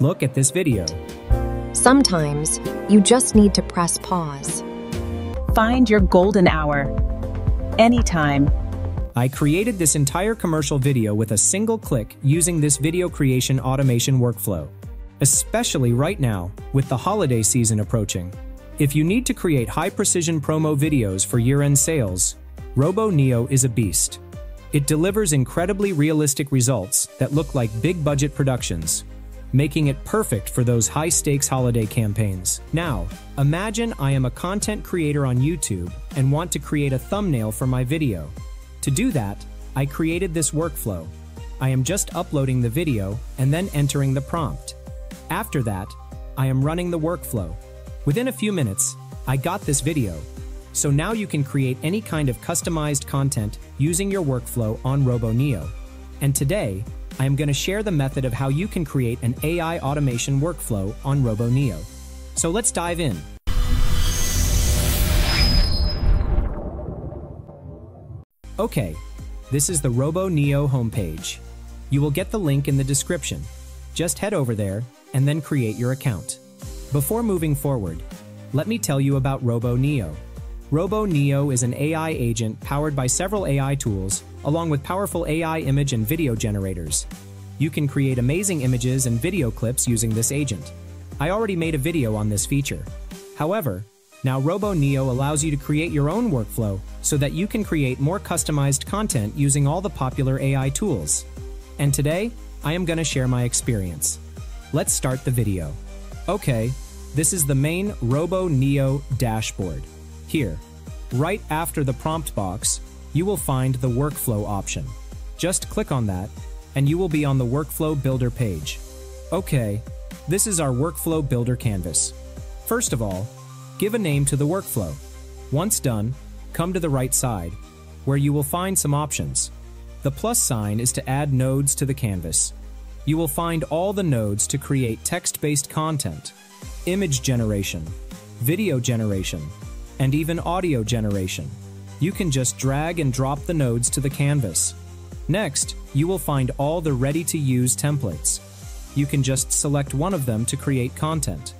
Look at this video. Sometimes you just need to press pause. Find your golden hour. Anytime. I created this entire commercial video with a single click using this video creation automation workflow, especially right now with the holiday season approaching. If you need to create high-precision promo videos for year-end sales, RoboNeo is a beast. It delivers incredibly realistic results that look like big-budget productions, making it perfect for those high-stakes holiday campaigns. Now, imagine I am a content creator on YouTube and want to create a thumbnail for my video. To do that, I created this workflow. I am just uploading the video and then entering the prompt. After that, I am running the workflow. Within a few minutes, I got this video. So now you can create any kind of customized content using your workflow on RoboNeo. And today, I am going to share the method of how you can create an AI automation workflow on RoboNeo. So let's dive in. Okay, this is the RoboNeo homepage. You will get the link in the description. Just head over there and then create your account. Before moving forward, let me tell you about RoboNeo. RoboNeo is an AI agent powered by several AI tools, along with powerful AI image and video generators. You can create amazing images and video clips using this agent. I already made a video on this feature. However, now RoboNeo allows you to create your own workflow so that you can create more customized content using all the popular AI tools. And today, I am going to share my experience. Let's start the video. Okay, this is the main RoboNeo dashboard. Here, right after the prompt box, you will find the workflow option. Just click on that, and you will be on the Workflow Builder page. Okay, this is our Workflow Builder canvas. First of all, give a name to the workflow. Once done, come to the right side, where you will find some options. The plus sign is to add nodes to the canvas. You will find all the nodes to create text-based content, image generation, video generation, and even audio generation. You can just drag and drop the nodes to the canvas. Next, you will find all the ready-to-use templates. You can just select one of them to create content.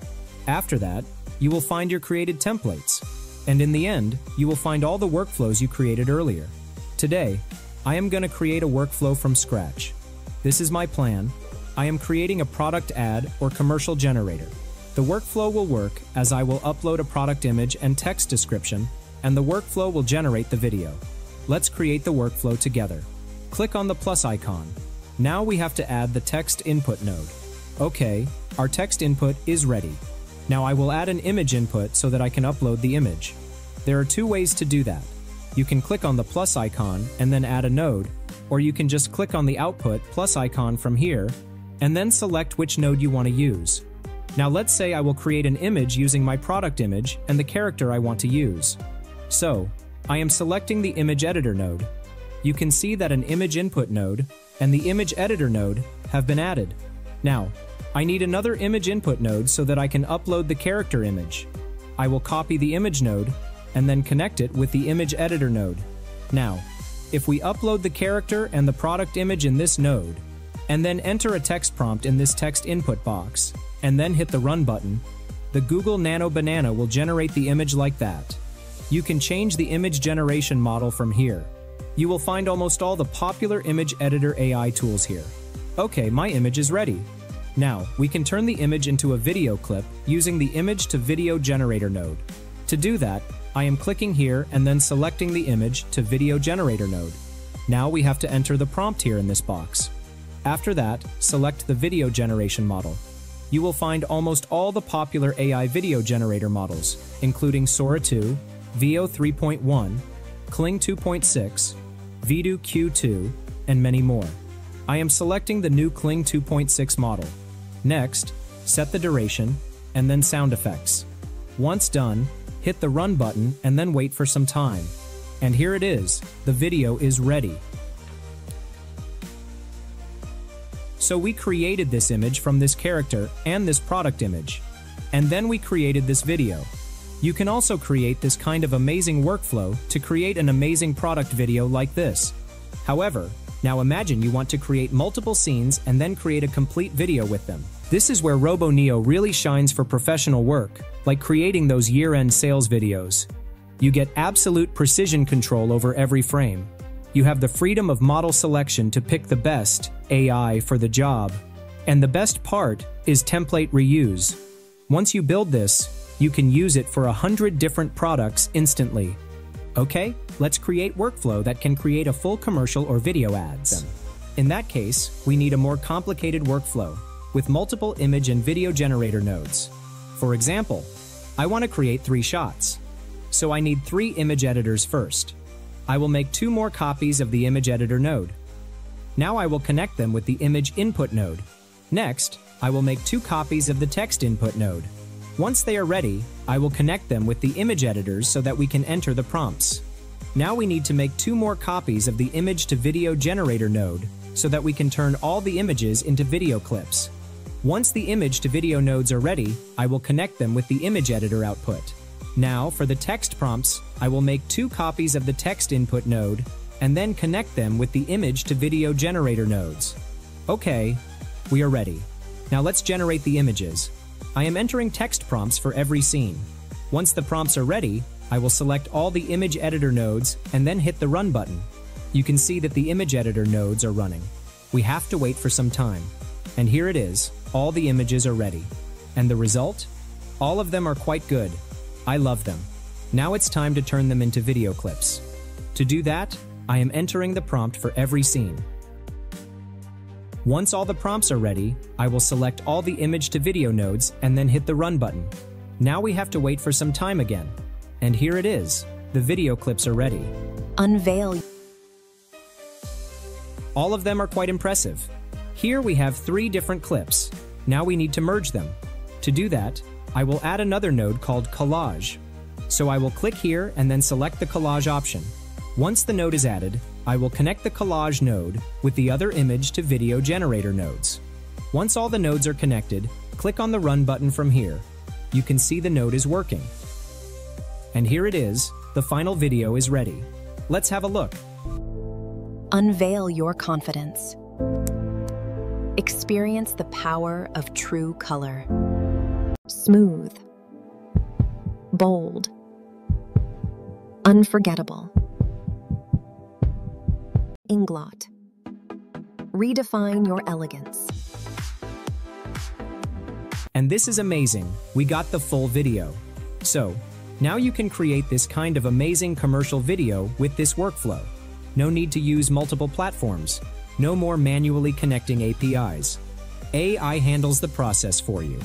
After that, you will find your created templates. And in the end, you will find all the workflows you created earlier. Today, I am going to create a workflow from scratch. This is my plan. I am creating a product ad or commercial generator. The workflow will work as I will upload a product image and text description, and the workflow will generate the video. Let's create the workflow together. Click on the plus icon. Now we have to add the text input node. Okay, our text input is ready. Now I will add an image input so that I can upload the image. There are two ways to do that. You can click on the plus icon and then add a node, or you can just click on the output plus icon from here and then select which node you want to use. Now let's say I will create an image using my product image and the character I want to use. So, I am selecting the image editor node. You can see that an image input node and the image editor node have been added. Now, I need another image input node so that I can upload the character image. I will copy the image node and then connect it with the image editor node. Now, if we upload the character and the product image in this node, and then enter a text prompt in this text input box, and then hit the Run button, the Google Nano Banana will generate the image like that. You can change the image generation model from here. You will find almost all the popular image editor AI tools here. Okay, my image is ready. Now, we can turn the image into a video clip using the Image to Video Generator node. To do that, I am clicking here and then selecting the Image to Video Generator node. Now we have to enter the prompt here in this box. After that, select the video generation model you will find almost all the popular AI video generator models, including Sora 2, Veo 3.1, Kling 2.6, Vidu Q2, and many more. I am selecting the new Kling 2.6 model. Next, set the duration, and then sound effects. Once done, hit the run button and then wait for some time. And here it is, the video is ready. So we created this image from this character and this product image. And then we created this video. You can also create this kind of amazing workflow to create an amazing product video like this. However, now imagine you want to create multiple scenes and then create a complete video with them. This is where RoboNeo really shines for professional work, like creating those year-end sales videos. You get absolute precision control over every frame. You have the freedom of model selection to pick the best AI for the job. And the best part is template reuse. Once you build this, you can use it for a hundred different products instantly. Okay, let's create workflow that can create a full commercial or video ads. In that case, we need a more complicated workflow with multiple image and video generator nodes. For example, I want to create three shots. So I need three image editors first. I will make two more copies of the image editor node. Now I will connect them with the image input node. Next, I will make two copies of the text input node. Once they are ready, I will connect them with the image editors so that we can enter the prompts. Now we need to make two more copies of the image to video generator node so that we can turn all the images into video clips. Once the image to video nodes are ready, I will connect them with the image editor output. Now, for the text prompts, I will make two copies of the text input node and then connect them with the image to video generator nodes. Okay, we are ready. Now let's generate the images. I am entering text prompts for every scene. Once the prompts are ready, I will select all the image editor nodes and then hit the Run button. You can see that the image editor nodes are running. We have to wait for some time. And here it is, all the images are ready. And the result? All of them are quite good. I love them. Now it's time to turn them into video clips. To do that, I am entering the prompt for every scene. Once all the prompts are ready, I will select all the image to video nodes and then hit the run button. Now we have to wait for some time again. And here it is. The video clips are ready. Unveil All of them are quite impressive. Here we have three different clips. Now we need to merge them. To do that, I will add another node called Collage. So I will click here and then select the Collage option. Once the node is added, I will connect the Collage node with the other image to video generator nodes. Once all the nodes are connected, click on the Run button from here. You can see the node is working. And here it is, the final video is ready. Let's have a look. Unveil your confidence. Experience the power of true color. Smooth. Bold. Unforgettable. Inglot. Redefine your elegance. And this is amazing, we got the full video. So, now you can create this kind of amazing commercial video with this workflow. No need to use multiple platforms. No more manually connecting APIs. AI handles the process for you.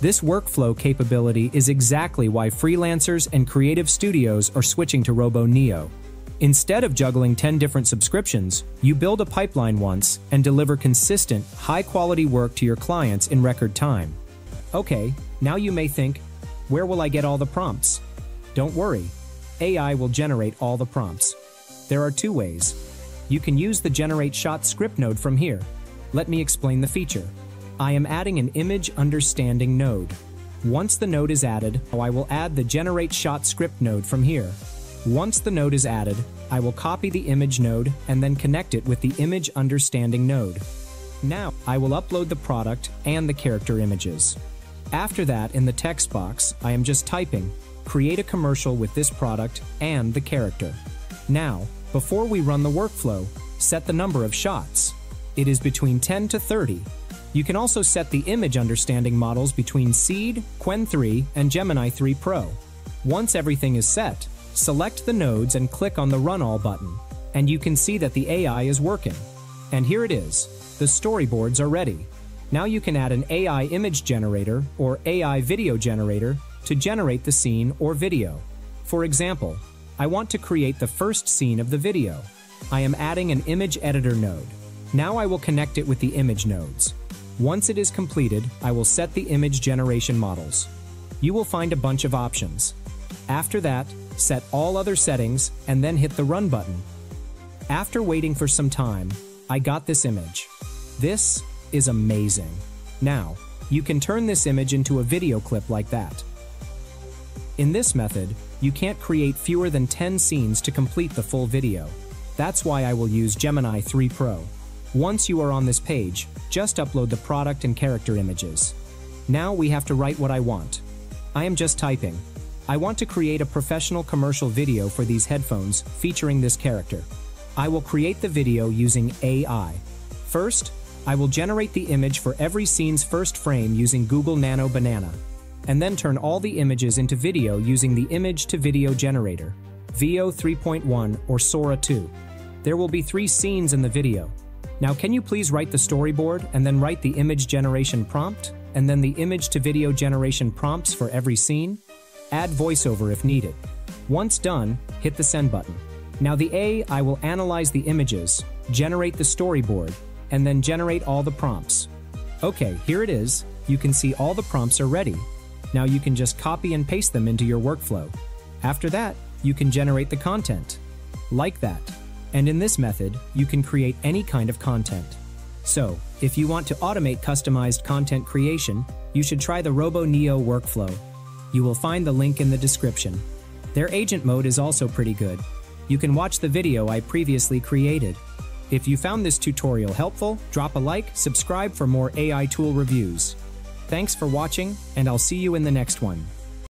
This workflow capability is exactly why freelancers and creative studios are switching to RoboNeo. Instead of juggling 10 different subscriptions, you build a pipeline once and deliver consistent, high-quality work to your clients in record time. Okay, now you may think, where will I get all the prompts? Don't worry, AI will generate all the prompts. There are two ways. You can use the Generate Shot script node from here. Let me explain the feature. I am adding an image understanding node. Once the node is added, I will add the Generate Shot script node from here. Once the node is added, I will copy the image node and then connect it with the image understanding node. Now, I will upload the product and the character images. After that, in the text box, I am just typing, create a commercial with this product and the character. Now, before we run the workflow, set the number of shots. It is between 10 to 30. You can also set the image understanding models between Seed, Qwen 3, and Gemini 3 Pro. Once everything is set, select the nodes and click on the Run All button, and you can see that the AI is working. And here it is. The storyboards are ready. Now you can add an AI image generator or AI video generator to generate the scene or video. For example, I want to create the first scene of the video. I am adding an image editor node. Now I will connect it with the image nodes. Once it is completed, I will set the image generation models. You will find a bunch of options. After that, set all other settings and then hit the Run button. After waiting for some time, I got this image. This is amazing. Now, you can turn this image into a video clip like that. In this method, you can't create fewer than 10 scenes to complete the full video. That's why I will use Gemini 3 Pro. Once you are on this page, just upload the product and character images. Now we have to write what I want. I am just typing. I want to create a professional commercial video for these headphones featuring this character. I will create the video using AI. First, I will generate the image for every scene's first frame using Google Nano Banana, and then turn all the images into video using the Image to Video Generator, Veo 3.1 or Sora 2. There will be three scenes in the video. Now can you please write the storyboard and then write the image generation prompt, and then the image to video generation prompts for every scene? Add voiceover if needed. Once done, hit the send button. Now the AI will analyze the images, generate the storyboard, and then generate all the prompts. Okay, here it is. You can see all the prompts are ready. Now you can just copy and paste them into your workflow. After that, you can generate the content. Like that. And in this method, you can create any kind of content. So, if you want to automate customized content creation, you should try the RoboNeo workflow. You will find the link in the description. Their agent mode is also pretty good. You can watch the video I previously created. If you found this tutorial helpful, drop a like, subscribe for more AI tool reviews. Thanks for watching, and I'll see you in the next one.